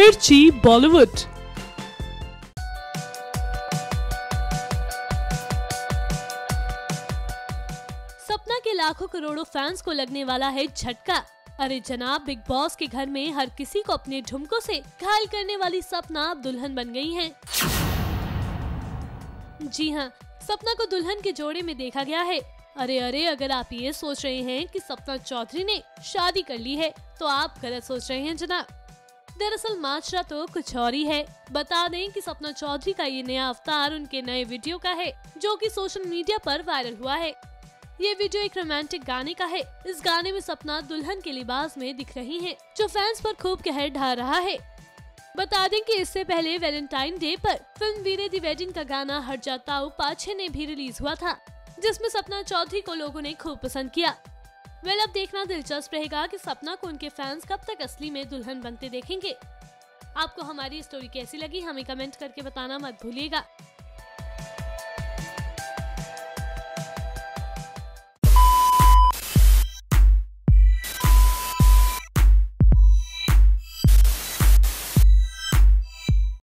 मिर्ची, बॉलीवुड। सपना के लाखों करोड़ों फैंस को लगने वाला है झटका। अरे जनाब, बिग बॉस के घर में हर किसी को अपने झुमकों से घायल करने वाली सपना अब दुल्हन बन गई हैं। जी हाँ सपना को दुल्हन के जोड़े में देखा गया है। अरे अरे, अगर आप ये सोच रहे हैं कि सपना चौधरी ने शादी कर ली है तो आप गलत सोच रहे हैं जनाब। दरअसल माचरा तो कुछ और ही है। बता दें कि सपना चौधरी का ये नया अवतार उनके नए वीडियो का है जो कि सोशल मीडिया पर वायरल हुआ है। ये वीडियो एक रोमांटिक गाने का है। इस गाने में सपना दुल्हन के लिबास में दिख रही हैं, जो फैंस पर खूब कहर ढा रहा है। बता दें कि इससे पहले वैलेंटाइन डे पर फ़िल्म वीरे दी वेडिंग का गाना हट जाता पाछे ने भी रिलीज़ हुआ था जिसमें सपना चौधरी को लोगों ने खूब पसंद किया। वेल अब देखना दिलचस्प रहेगा कि सपना को उनके फैंस कब तक असली में दुल्हन बनते देखेंगे। आपको हमारी स्टोरी कैसी लगी, हमें कमेंट करके बताना मत भूलिएगा।